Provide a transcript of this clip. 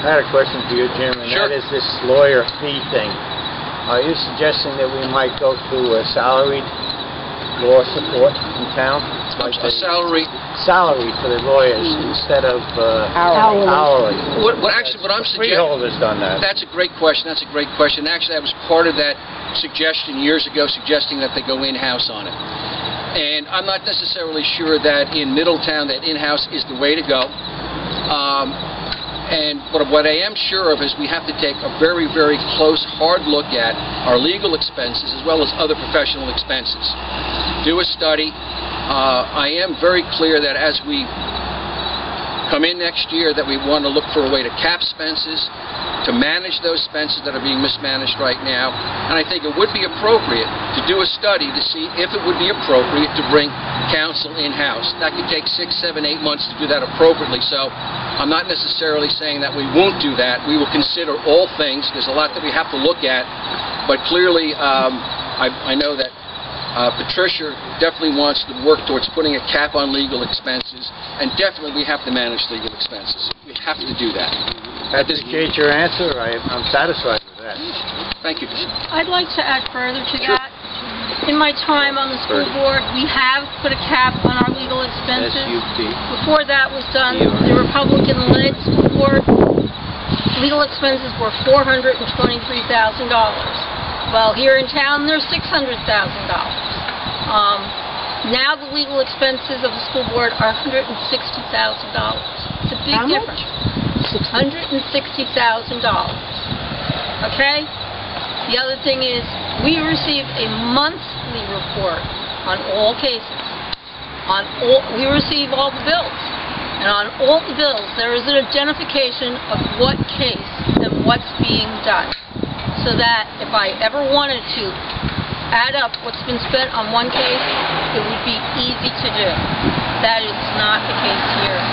I had a question for you, Jim, and Sure. that is this lawyer fee thing. Are you suggesting that we might go to a salaried law support in town? Like A salary, salary for the lawyers instead of uh, Hourly. hourly? what, what actually, what I'm suggesting, Freeholders done that. that's a great question, that's a great question. Actually, I was part of that suggestion years ago, suggesting that they go in-house on it. And I'm not necessarily sure that in Middletown, that in-house is the way to go. Um, and but what I am sure of is we have to take a very, very close, hard look at our legal expenses as well as other professional expenses. Do a study. Uh, I am very clear that as we come in next year that we want to look for a way to cap expenses, to manage those expenses that are being mismanaged right now. And I think it would be appropriate to do a study to see if it would be appropriate to bring counsel in-house. That could take six, seven, eight months to do that appropriately. So I'm not necessarily saying that we won't do that. We will consider all things. There's a lot that we have to look at. But clearly, um, I, I know that uh, Patricia definitely wants to work towards putting a cap on legal expenses, and definitely we have to manage legal expenses. We have to do that. That indicates your answer. I, I'm satisfied with that. Thank you. I'd like to add further to Sure. that. In my time on the school board, we have put a cap on our legal expenses. Before that was done, the Republican-led school board, legal expenses were $423,000. Well, here in town, they're $600,000. Um, Now the legal expenses of the school board are $160,000. It's a big How difference. $160,000. Okay? The other thing is, we receive a monthly report on all cases. On all, we receive all the bills. And on all the bills, there is an identification of what case and what's being done. So that if I ever wanted to add up what's been spent on one case, it would be easy to do. That is not the case here.